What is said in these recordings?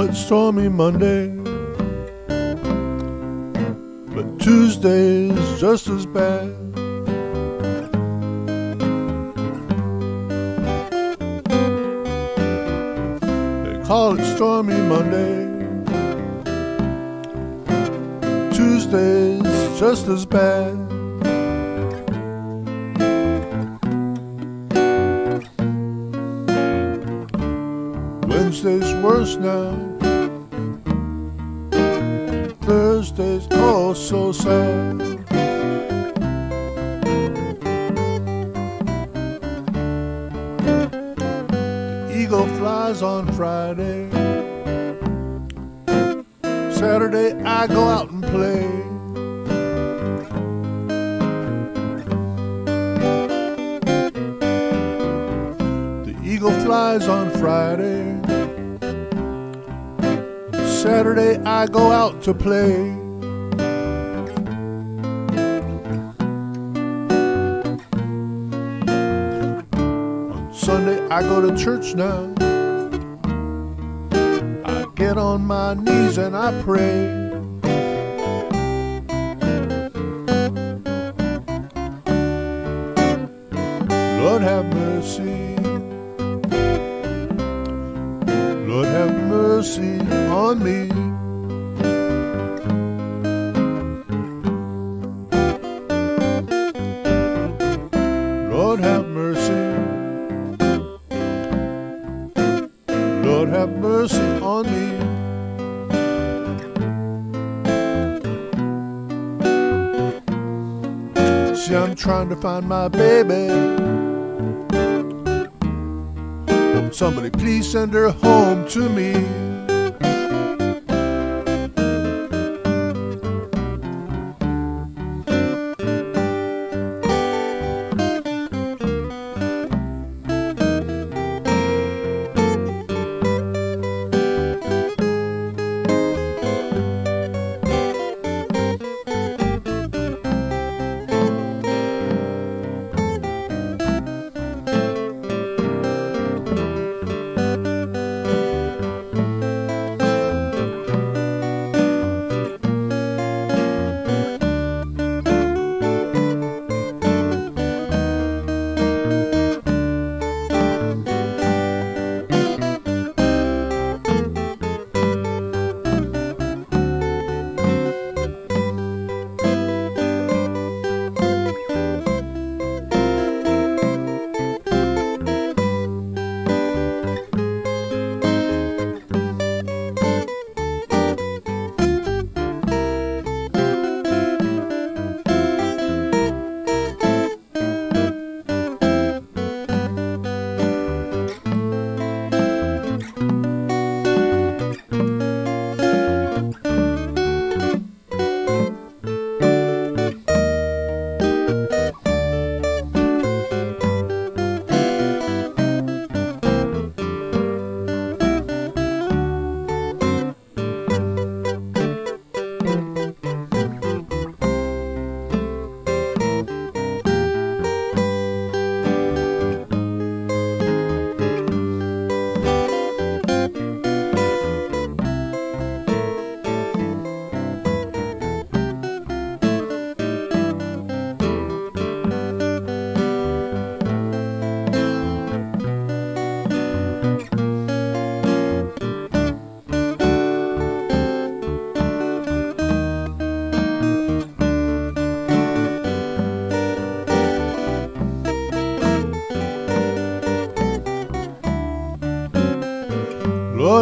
call it stormy Monday, but Tuesday's just as bad. They call it stormy Monday, Tuesday's just as bad. Wednesday's worse now. Thursday's oh so sad. The eagle flies on Friday. Saturday I go out and play. The eagle flies on Friday. Saturday I go out to play. On Sunday I go to church now. I get on my knees and I pray. Lord have mercy. Mercy on me. Lord have mercy. Lord have mercy on me. See, I'm trying to find my baby. Somebody please send her home to me.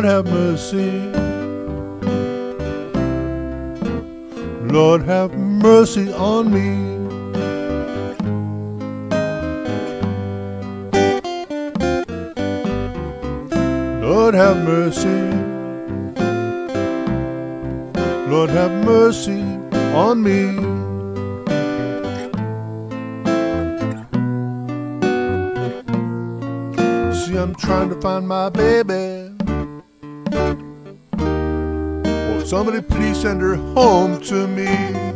Have mercy. Lord have mercy on me. Lord have mercy. Lord have mercy on me. See, I'm trying to find my baby. Somebody please send her home to me.